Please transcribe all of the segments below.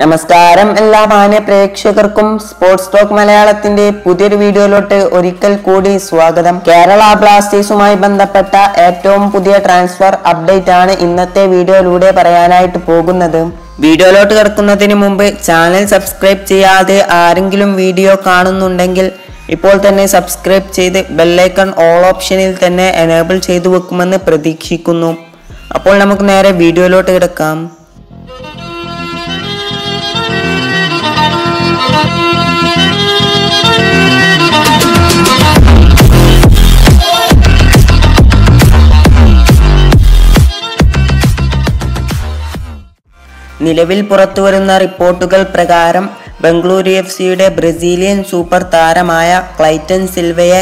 നമസ്കാരം എല്ലാ മാന്യ പ്രേക്ഷകർക്കും സ്പോർട്സ് ടോക്ക് മലയാളത്തിന്റെ പുതിയൊരു വീഡിയോയിലോട്ട് ഒരിക്കൽ കൂടി സ്വാഗതം. കേരള ബ്ലാസ്റ്റേഴ്സുമായി ബന്ധപ്പെട്ട ഏറ്റവും പുതിയ ട്രാൻസ്ഫർ അപ്ഡേറ്റ് ആണ് ഇന്നത്തെ വീഡിയോയിലൂടെ പറയാനായിട്ട് പോകുന്നത്. വീഡിയോയിലോട്ട് കിടക്കുന്നതിന് മുമ്പ് ചാനൽ സബ്സ്ക്രൈബ് ചെയ്യാതെ ആരെങ്കിലും വീഡിയോ കാണുന്നുണ്ടെങ്കിൽ ഇപ്പോൾ തന്നെ സബ്സ്ക്രൈബ് ചെയ്ത് ബെല്ലൈക്കൺ ഓൾ ഓപ്ഷനിൽ തന്നെ എനേബിൾ ചെയ്തു വെക്കുമെന്ന് പ്രതീക്ഷിക്കുന്നു. അപ്പോൾ നമുക്ക് നേരെ വീഡിയോയിലോട്ട് കിടക്കാം. നിലവിൽ പുറത്തുവരുന്ന റിപ്പോർട്ടുകൾ പ്രകാരം ബംഗളൂരു എഫ് സിയുടെ ബ്രസീലിയൻ സൂപ്പർ താരമായ ക്ലൈറ്റൻ സിൽവയെ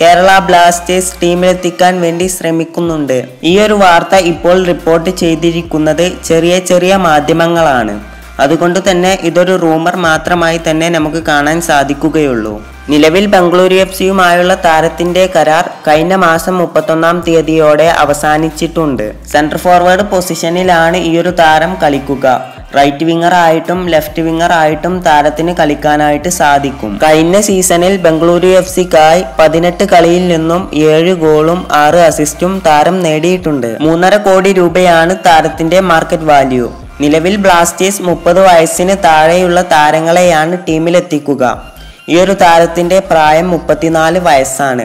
കേരള ബ്ലാസ്റ്റേഴ്സ് ടീമിലെത്തിക്കാൻ വേണ്ടി ശ്രമിക്കുന്നുണ്ട്. ഈ ഒരു വാർത്ത ഇപ്പോൾ റിപ്പോർട്ട് ചെയ്തിരിക്കുന്നത് ചെറിയ ചെറിയ മാധ്യമങ്ങളാണ്. അതുകൊണ്ട് തന്നെ ഇതൊരു റൂമർ മാത്രമായി തന്നെ നമുക്ക് കാണാൻ സാധിക്കുകയുള്ളൂ. നിലവിൽ ബംഗളൂരു എഫ് സിയുമായുള്ള താരത്തിന്റെ കരാർ കഴിഞ്ഞ മാസം മുപ്പത്തൊന്നാം തീയതിയോടെ അവസാനിച്ചിട്ടുണ്ട്. സെൻട്രൽ ഫോർവേഡ് പൊസിഷനിലാണ് ഈയൊരു താരം കളിക്കുക. റൈറ്റ് വിങ്ങർ ആയിട്ടും ലെഫ്റ്റ് വിങ്ങർ ആയിട്ടും താരത്തിന് കളിക്കാനായിട്ട് സാധിക്കും. കഴിഞ്ഞ സീസണിൽ ബംഗളൂരു എഫ് സിക്കായി പതിനെട്ട് കളിയിൽ നിന്നും ഏഴ് ഗോളും ആറ് അസിസ്റ്റും താരം നേടിയിട്ടുണ്ട്. മൂന്നര കോടി രൂപയാണ് താരത്തിന്റെ മാർക്കറ്റ് വാല്യൂ. നിലവിൽ ബ്ലാസ്റ്റേഴ്സ് മുപ്പത് വയസ്സിന് താഴെയുള്ള താരങ്ങളെയാണ് ടീമിലെത്തിക്കുക. ഈ ഒരു താരത്തിന്റെ പ്രായം മുപ്പത്തിനാല് വയസ്സാണ്.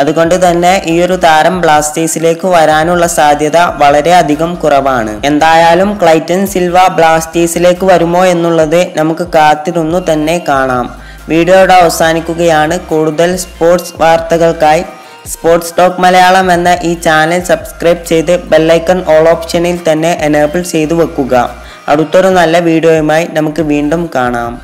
അതുകൊണ്ട് തന്നെ ഈ ഒരു താരം ബ്ലാസ്റ്റേഴ്സിലേക്ക് വരാനുള്ള സാധ്യത വളരെ അധികം കുറവാണ്. എന്തായാലും ക്ലൈറ്റൻ സിൽവ ബ്ലാസ്റ്റേഴ്സിലേക്ക് വരുമോ എന്നുള്ളത് നമുക്ക് കാത്തിരുന്നു തന്നെ കാണാം. വീഡിയോയുടെ അവസാനിക്കുകയാണ്. കൂടുതൽ സ്പോർട്സ് വാർത്തകൾക്കായി സ്പോർട്സ് ടോക്ക് മലയാളം എന്ന ഈ ചാനൽ സബ്സ്ക്രൈബ് ചെയ്ത് ബെല്ലൈക്കൺ ഓൾ ഓപ്ഷനിൽ തന്നെ എനേബിൾ ചെയ്തു വെക്കുക. അടുത്തൊരു നല്ല വീഡിയോയുമായി നമുക്ക് വീണ്ടും കാണാം.